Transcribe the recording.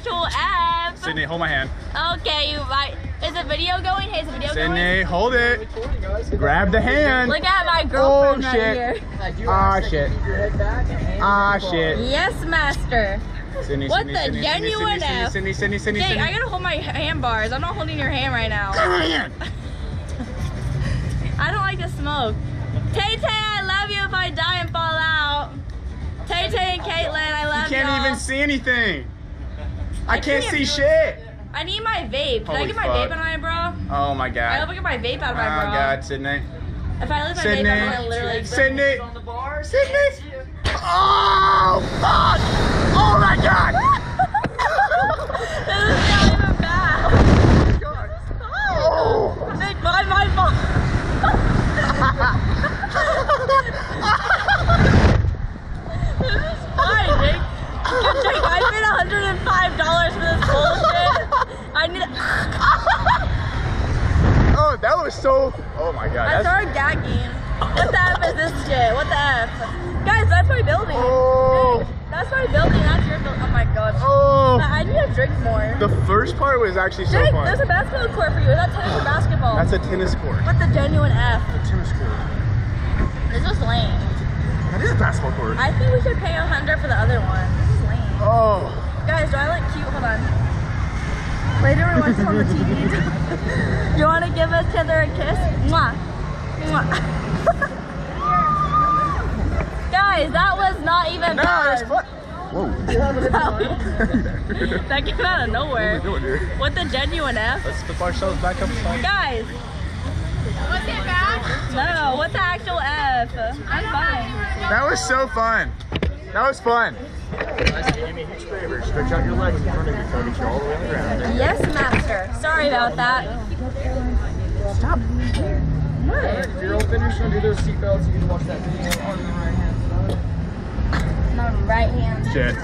actual F? Sydney, hold my hand. Okay, you right. Is the video going? Hey, is the video Sydney, hold it. Grab the hand. Look at my girlfriend Oh, right shit. here. Ah, shit. Ah, shit. Yes, master. Sydney, What Sydney, the Sydney, genuine Sydney, F? Sydney, Sydney, Sydney, Jake, Sydney. I gotta hold my handbars. I'm not holding your hand right now. Grab my hand. I don't like to smoke. Tay Tay, I love you if I die and fall out. Tay Tay and Caitlin, I love You love can't even see anything. I, I can't can't see do shit. I need my vape. Can I get my fuck. vape out of my bra? Oh my god. I god. hope I get my vape out Oh of my oh bra. Oh god, Sydney. If I lose my vape, I'm gonna Sydney. literally. Sydney. Sydney. Oh fuck! Oh my god! this is not even bad. Oh. Nick, my my fault. this is fine, Jake. Jake, I paid $105 for this bullshit. I need. Oh, that was so. Oh my god. I That's, started gagging. What the F is this shit? What the F? Guys, that's my building. Oh. That's my building. That's your building. Oh my god. oh. I need to drink more. The first part was actually so Jake, fun. there's a basketball court for you. Is that tennis or basketball? That's a tennis court. With the genuine F. Tennis court. This is lame. That is a basketball court. I think we should pay a hundred for the other one. This is lame. Oh. Guys, do I look cute? Hold on. Later we watch this on the TV. you want to give each other a kiss? Mwah. Mwah. Guys, that was not even No, bad. it's. Whoa. that came out of nowhere. What are we doing here? What the genuine F? Let's flip ourselves back up. Guys. Was it bad? No, what's the actual F? I'm fine. That was so fun. That was fun. Stretch out your legs in front of you, so you all the way on the ground. Yes, master. Sorry about that. Stop. What? If you're all finished, undo those seatbelts. You can watch that video on the right hand side. My right hand. Shit.